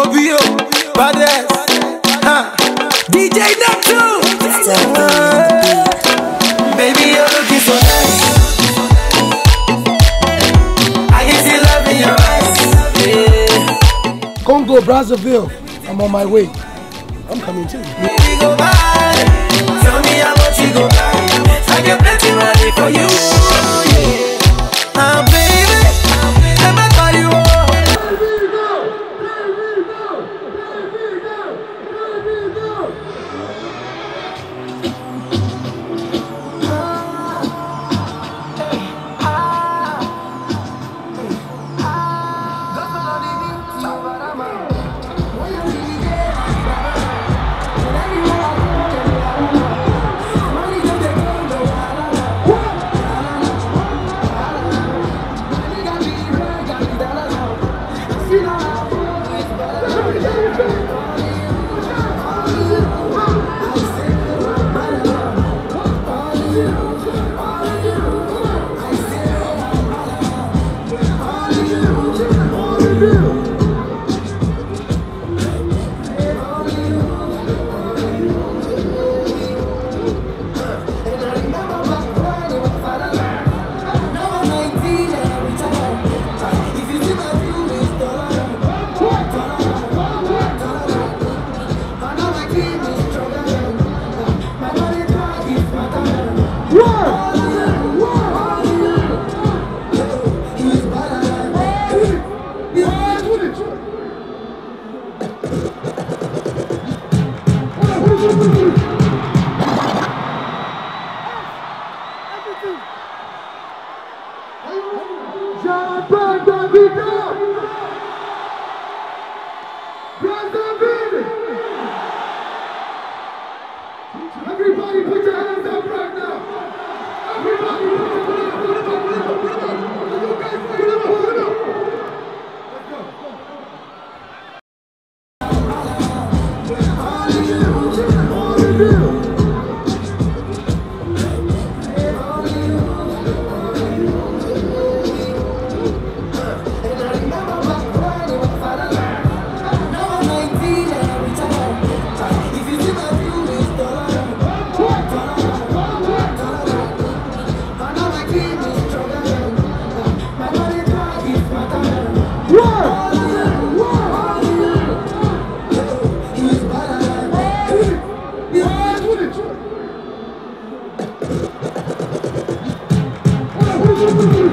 Obio, huh? DJ Neptune. Baby, you're looking so nice. I can see love in your eyes. Yeah. Congo, Brazzaville. I'm on my way. I'm coming too. We go by. Tell me how much you go buy. I get plenty money for you. Everybody put your hands up right Everybody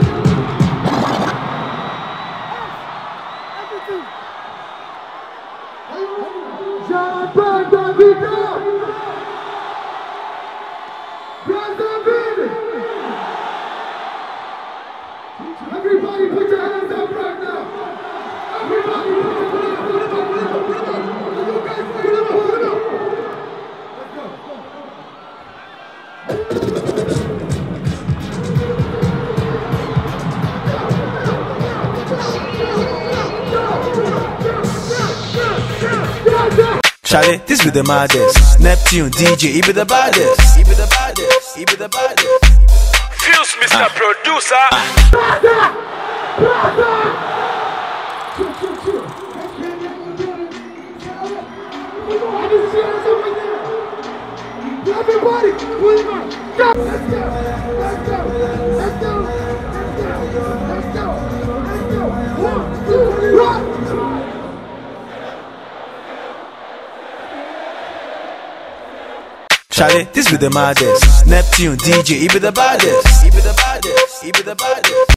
Charlie, this be the maddest. Neptune, DJ, he be the baddest. He be the baddest. He be the baddest. Fuse, Mr. Ah. Producer. Ah. Everybody, put it on. Go. Let's go. Let's go. Let's go. Charlie, this be the maddest. Neptune, DJ, he be the baddest. He be the baddest. He be the baddest.